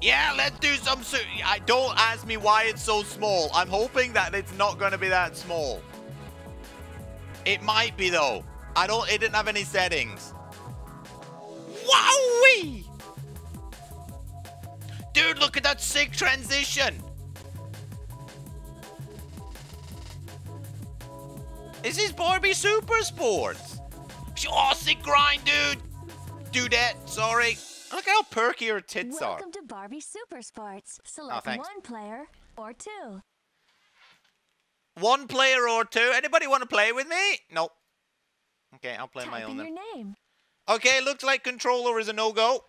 Yeah, let's do some I Don't ask me why it's so small. I'm hoping that it's not going to be that small. It might be, though. I don't- It didn't have any settings. Wowee! Dude, look at that sick transition. Is this Barbie Super Sports? Oh, sick grind, dude. Dudette, sorry. Look how perky her tits are. Welcome to Barbie Super Sports. Select oh, thanks. one player or two. One player or two. Anybody want to play with me? Nope. Okay, I'll play my Type own in then. your name. Okay, looks like controller is a no-go.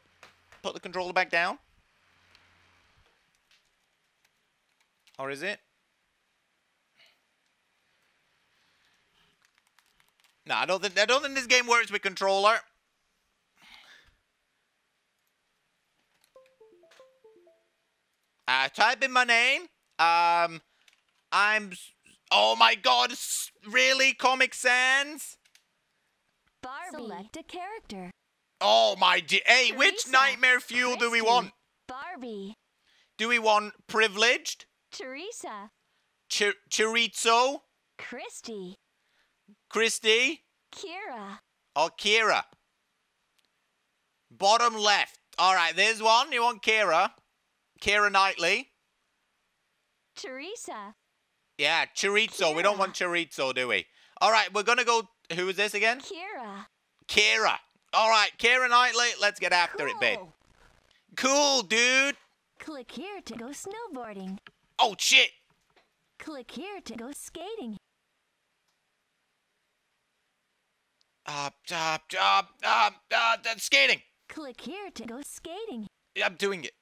Put the controller back down. Or is it? No, I don't think I don't think this game works with controller. Uh, type in my name. Um, I'm. Oh my God! Really, Comic Sans? Barbie. Select a character. Oh my! G- hey, which nightmare fuel do we want? Barbie. Do we want privileged? Teresa. Ch- chorizo? Christie. Christie? Kira. Or Kira? Bottom left. All right, there's one. You want Kira? Kira Knightley. Teresa. Yeah, chorizo. We don't want chorizo, do we? All right, we're gonna go. Who is this again? Kira. Kira. All right, Kira Knightley. Let's get after it, babe. Cool. Cool, dude. Click here to go snowboarding. Oh shit. Click here to go skating. Uh, uh, uh, uh, uh, skating. Click here to go skating. I'm doing it.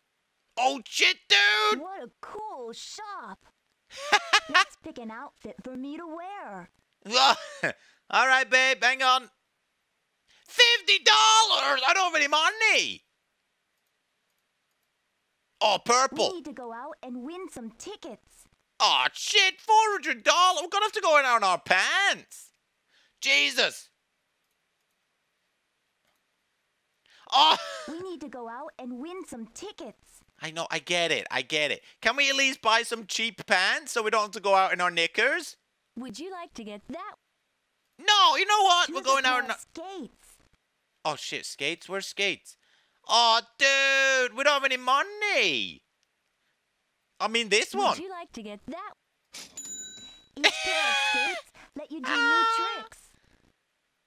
Oh shit, dude. What a cool shop. Let's pick an outfit for me to wear. All right, babe. Hang on. Fifty dollars. I don't have any money. Oh, purple. We need to go out and win some tickets. Oh shit, four hundred dollars. We're gonna have to go in on our pants. Jesus. Oh, We need to go out and win some tickets. I know. I get it. I get it. Can we at least buy some cheap pants so we don't have to go out in our knickers? Would you like to get that? No. You know what? We're going out. In our- skates. Oh shit, skates? Where's skates? Oh, dude, we don't have any money. I mean, this one. Would you like to get that? Each pair of skates let you do new ah. tricks.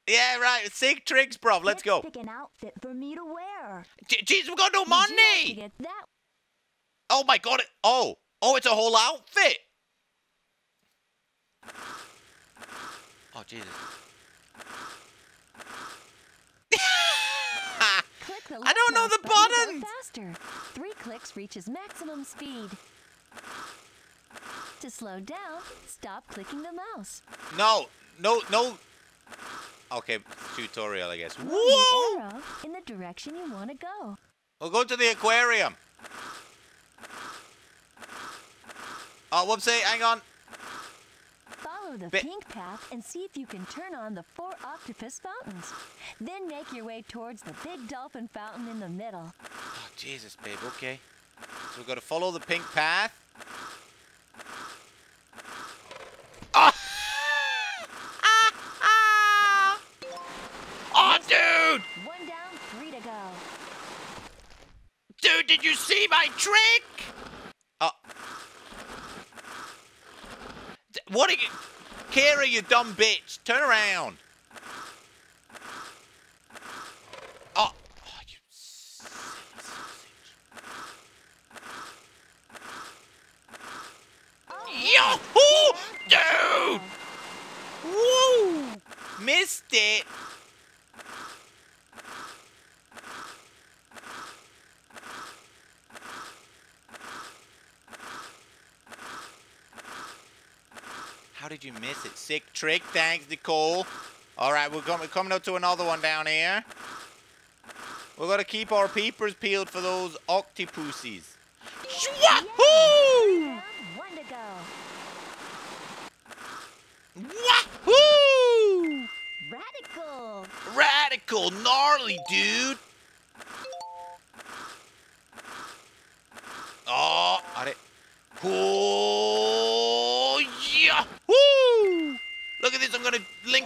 Yeah, right. Sick tricks, bro. Let's go. Pick an outfit for me to wear. J- Jeez, we got no Would you like to money. get that? Oh my god. Oh, oh, it's a whole outfit. Oh Jesus. I don't know the button to buttons. go Faster. Three clicks reaches maximum speed. To slow down, stop clicking the mouse. no, no, no. Okay, tutorial, I guess. Whoa! in the direction you want to go. We'll go to the aquarium. Oh, whoopsie, hang on. Follow the Ba- pink path and see if you can turn on the four octopus fountains. Then make your way towards the big dolphin fountain in the middle. Oh, Jesus, babe, okay. So we've got to follow the pink path. Oh! Ah! Ah! Oh, dude! One down, three to go. Dude, did you see my trick? Oh. D- What are you... Kara, you dumb bitch. Turn around. Sick trick. Thanks, Nicole. All right, we're com coming up to another one down here. We've got to keep our peepers peeled for those octopuses. Wahoo! Wahoo! Radical! Radical! Gnarly, dude! Oh,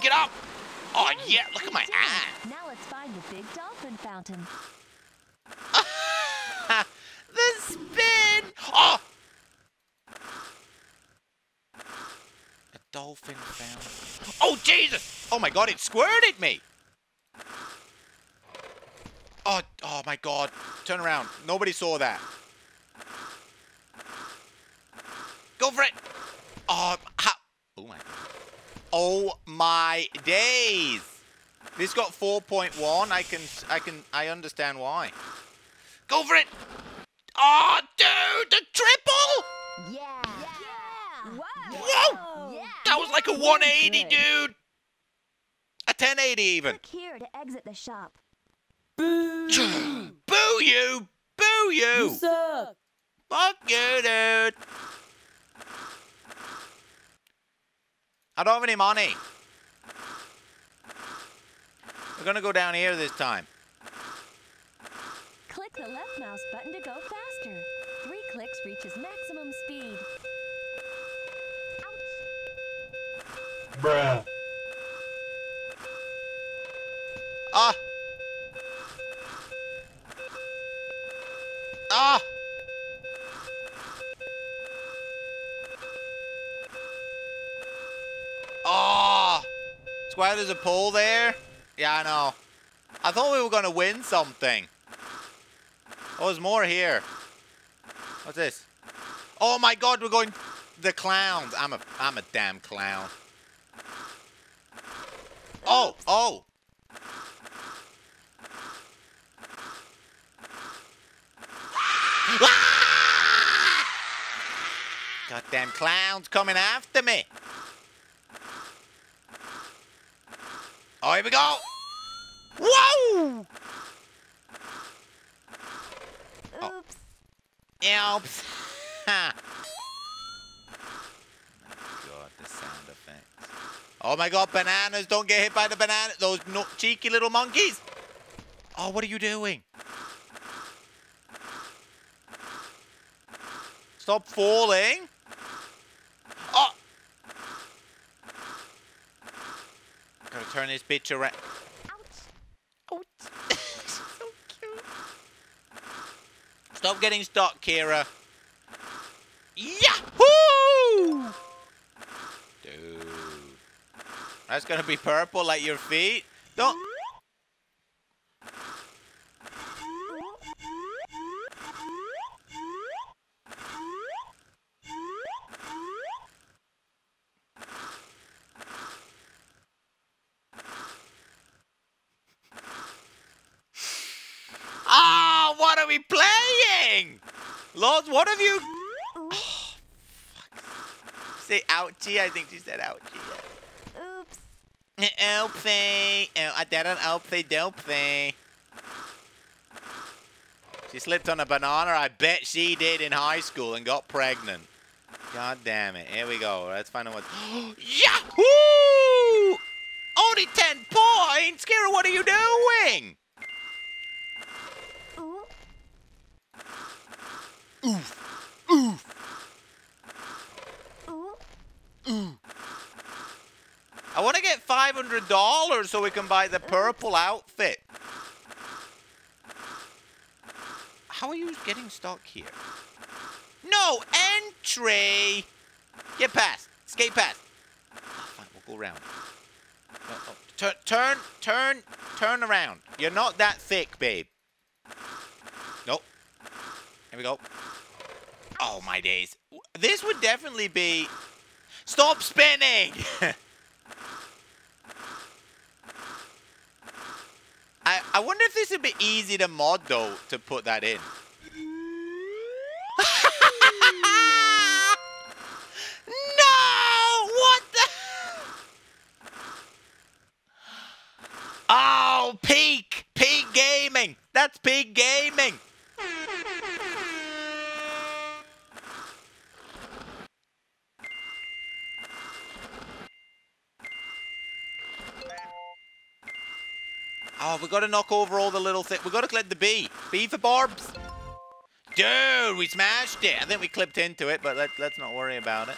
it up. Oh, yeah, look at my ass. Now let's find the big dolphin fountain. the spin. Oh! A dolphin fountain. Oh, Jesus. Oh, my God, it squirted me. Oh, oh, my God. Turn around. Nobody saw that. Go for it. Oh, Oh my days! This got 4.1. I can, I can, I understand why. Go for it! Oh, dude, the triple! Yeah. Yeah. Wow. Whoa! Yeah. That was like a 180, dude. A 1080 even. Click here to exit the shop. Boo you! Boo you! suck. Fuck you, dude. I don't have any money. We're gonna go down here this time. Click the left mouse button to go faster. Three clicks reaches maximum speed. Ouch. Bruh. Ah! Ah! Oh! There's a pole there? Yeah, I know. I thought we were gonna win something. Oh, there's more here. What's this? Oh my god, we're going the clowns. I'm a I'm a damn clown. Oh, oh. Goddamn clowns coming after me. Oh, here we go. Whoa! Oh. Oops. Oops. Ha. God, the sound effects. Oh my god, bananas. Don't get hit by the banana. Those no cheeky little monkeys. Oh, what are you doing? Stop falling. Oh! Gotta turn this bitch around. Ouch. Ouch. so cute. Stop getting stuck, Kira. Yahoo! Dude. That's gonna be purple like your feet. Don't. Ah, what are we playing? Loz, what have you? Oops. Say ouchie. I think she said ouchie. Oops. Oopsie. Oh, I did an oopsie doopsie. She slipped on a banana. I bet she did in high school and got pregnant. God damn it. Here we go. Let's find out what. Yahoo! Only 10 points? Kira, what are you doing? Ooh. Oof. Oof. Ooh. I want to get $500 so we can buy the purple outfit. How are you getting stuck here? No entry! Get past. Skate past. Oh, fine, we'll go around. No, uh, oh, no. Turn, turn, turn, turn around. You're not that thick, babe. Nope. Here we go. Oh, my days. This would definitely be... Stop spinning! I, I wonder if this would be easy to mod, though, to put that in. no! What the... Oh, peak! Peak gaming! That's peak gaming! Oh, we got to knock over all the little things. We've got to clip the bee. Bee for Barbs. Dude, we smashed it. I think we clipped into it, but let, let's not worry about it.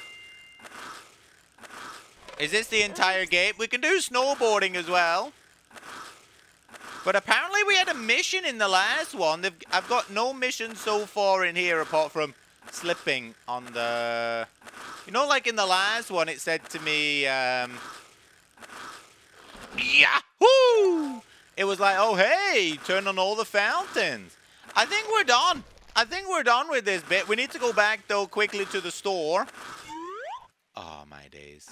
Is this the entire gate? We can do snowboarding as well. But apparently we had a mission in the last one. They've, I've got no mission so far in here apart from slipping on the... You know, like in the last one, it said to me, um... Yahoo! It was like, oh, hey, turn on all the fountains. I think we're done. I think we're done with this bit. We need to go back, though, quickly to the store. Oh, my days.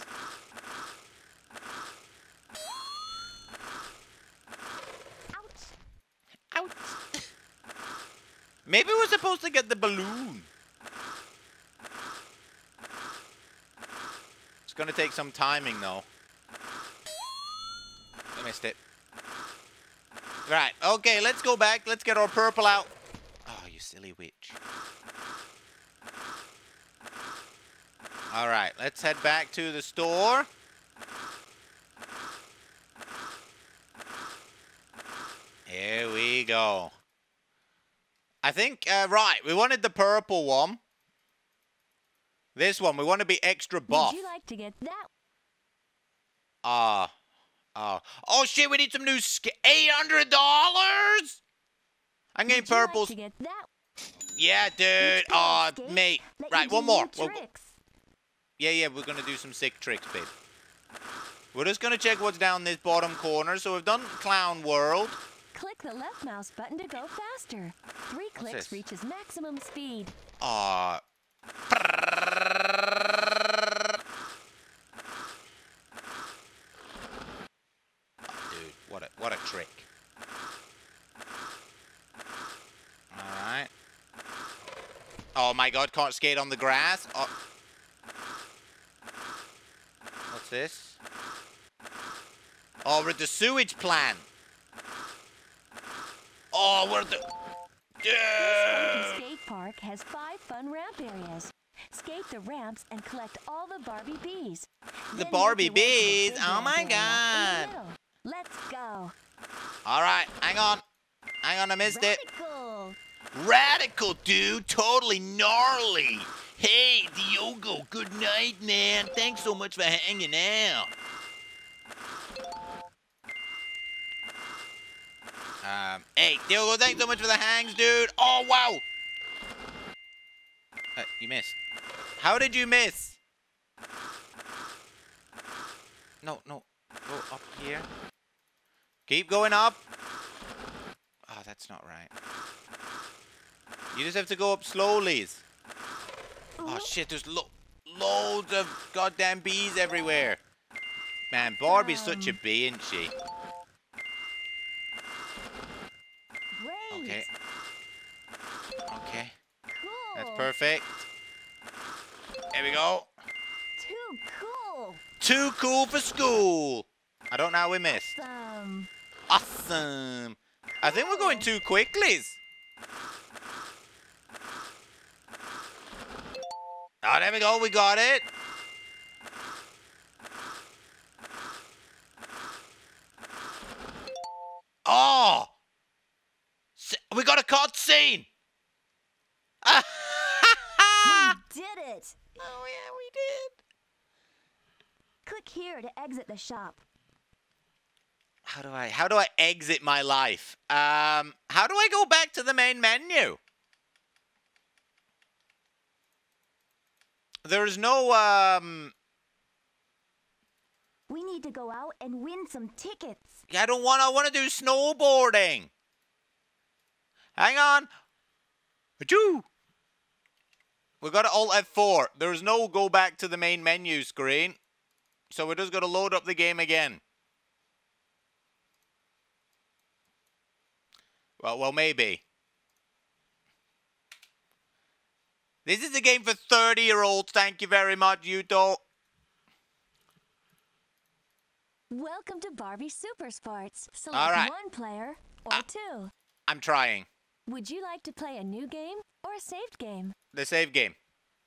Ouch. Maybe we're supposed to get the balloon. It's gonna take some timing though. I missed it. Right, okay, let's go back. Let's get our purple out. Oh, you silly witch. Alright, let's head back to the store. Here we go. I think, uh, right, we wanted the purple one. This one, we want to be extra buff. Would you like to get that? Ah. Uh, oh. Oh, shit, we need some new skin. $800? I'm getting like purples. get yeah, dude. Oh, Skate. mate. Let Right, one more. We'll- Yeah, yeah, we're going to do some sick tricks, babe. We're just going to check what's down this bottom corner. So we've done Clown World. Click the left mouse button to go faster. Three clicks reaches maximum speed. Aw. Dude, what a trick. Alright. Oh my god, can't skate on the grass. Oh. What's this? Oh, we're at the sewage plant. Oh, we're the... This Dude! skate park has five fun ramp areas. Skate the ramps and collect all the Barbie bees. The Then Barbie your way to the bees? Oh my area in the God. Let's go. All right, hang on. Hang on, I missed it. Radical. Radical, dude. Totally gnarly. Hey, Diogo, good night, man. Thanks so much for hanging out. Um, hey, Diogo, thanks so much for the hangs, dude. Oh, wow. Uh, you missed. How did you miss? No, no. Go up here. Keep going up. Oh, that's not right. You just have to go up slowly. Oh shit, there's lo loads of goddamn bees everywhere. Man, Barbie's such a Um. bee, isn't she? Great. Okay. Okay, Cool. that's perfect. There we go. Too cool. Too cool for school. I don't know how we missed. Awesome. I think we're going too quickly. Oh, ah, there we go. We got it. Oh! We got a cutscene! We did it. oh, yeah, we did. Click here to exit the shop. How do I how do I exit my life? Um how do I go back to the main menu? There's no um We need to go out and win some tickets. I don't want I want to do snowboarding. Hang on. Achoo. We got it all F4. There's no go back to the main menu screen. So we're just going to load up the game again. Well, well, maybe. This is a game for 30-year-olds. Thank you very much, Yuto. Welcome to Barbie Super Sports. Select All right. one player or two. I'm trying. Would you like to play a new game or a saved game? The save game.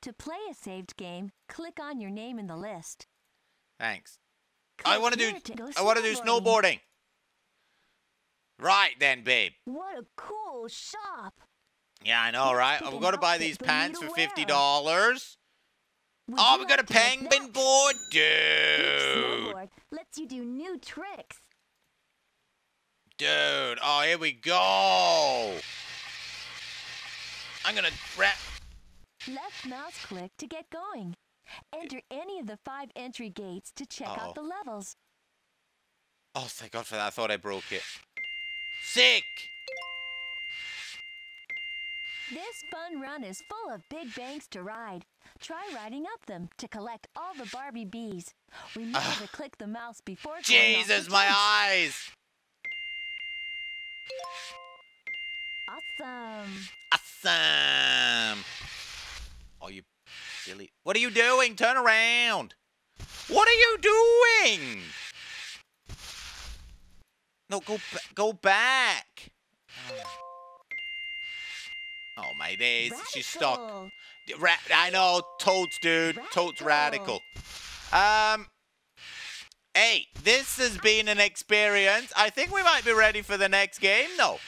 To play a saved game, click on your name in the list. Thanks. I want to do. I want to do snowboarding. Right then, babe. What a cool shop! Yeah, I know, right? an got to buy these pants for fifty dollars. Would Oh, we got a like to make penguin board, dude. lets you do new tricks. Dude, oh, here we go. I'm gonna wrap. Left mouse click to get going. Enter any of the five entry gates to check Uh-oh. out oh. the levels. Oh, thank God for that. I thought I broke it. Sick. This fun run is full of big banks to ride. Try riding up them to collect all the Barbie bees. Remember ah. to click the mouse before Jesus, my eyes. Awesome. Awesome. Oh, you silly. What are you doing? Turn around. What are you doing? No, go ba- go back. Oh my days, she's stuck. Ra- I know, totes, dude. Totes radical. Um. Hey, this has been an experience. I think we might be ready for the next game, though.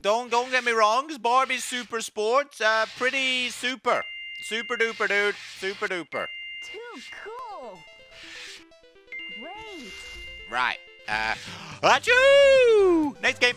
Don't don't get me wrong, Barbie's Super Sports, uh, pretty super, super duper, dude, super duper. Too cool. Right. Uh, achoo! Next game.